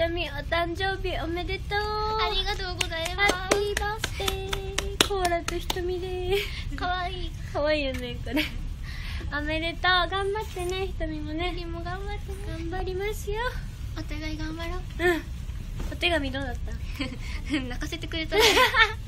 とみお誕生日おめでとう。ありがとうございまハッピーバースデーコーラとひとみで。すかわい。いかわいいよねこれ。おめでとう。頑張ってね。ひとみもね。君も頑張ってね。頑張りますよ。お互い頑張ろう。うん。お手紙どうだった？泣かせてくれたね。